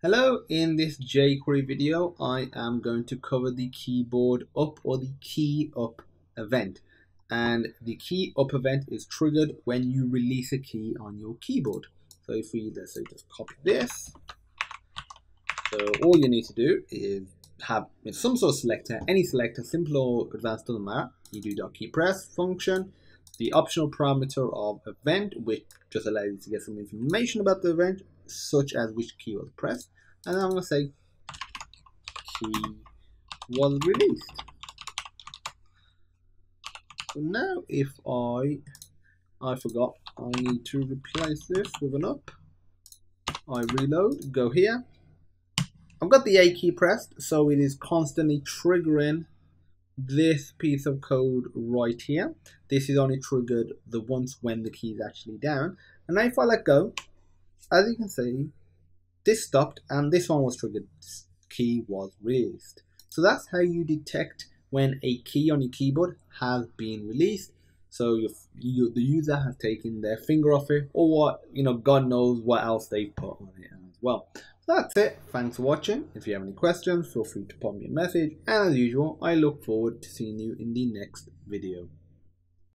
Hello, in this jQuery video I am going to cover the keyboard up or the key up event and the key up event is triggered when you release a key on your keyboard. So if we let's say just copy this so all you need to do is have some sort of selector, any selector, simple or advanced doesn't matter. You do dot key press function, the optional parameter of event, which just allows you to get some information about the event, such as which key was pressed. And I'm going to say key was released. So now if I, I forgot, I need to replace this with an up. I reload, go here. I've got the A key pressed, so it is constantly triggering this piece of code right here. This is only triggered the once when the key is actually down. And now if I let go, as you can see, this stopped and this one was triggered. This key was released. So that's how you detect when a key on your keyboard has been released. So the user has taken their finger off it or what, you know, God knows what else they've put on it as well. That's it. Thanks for watching. If you have any questions, feel free to pop me a message. And as usual, I look forward to seeing you in the next video.